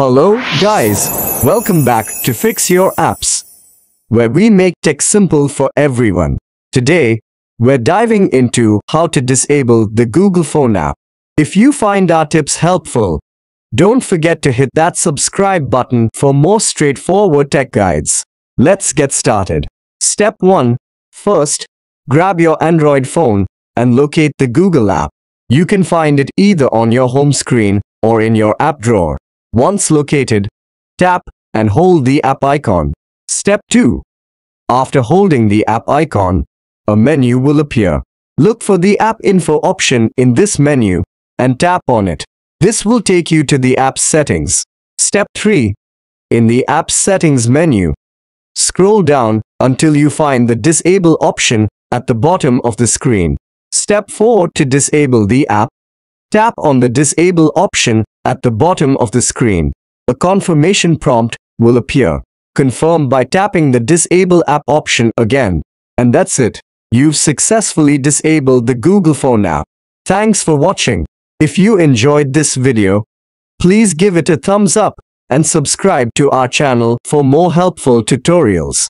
Hello, guys. Welcome back to Fix Your Apps, where we make tech simple for everyone. Today, we're diving into how to disable the Google Phone app. If you find our tips helpful, don't forget to hit that subscribe button for more straightforward tech guides. Let's get started. Step 1. First, grab your Android phone and locate the Google app. You can find it either on your home screen or in your app drawer. Once located, tap and hold the app icon. Step 2. After holding the app icon, a menu will appear. Look for the app info option in this menu and tap on it. This will take you to the app settings. Step 3. In the app settings menu, scroll down until you find the disable option at the bottom of the screen. Step 4. To disable the app, tap on the disable option at the bottom of the screen. A confirmation prompt will appear. Confirm by tapping the Disable app option again. And that's it. You've successfully disabled the Google Phone app. Thanks for watching. If you enjoyed this video, please give it a thumbs up and subscribe to our channel for more helpful tutorials.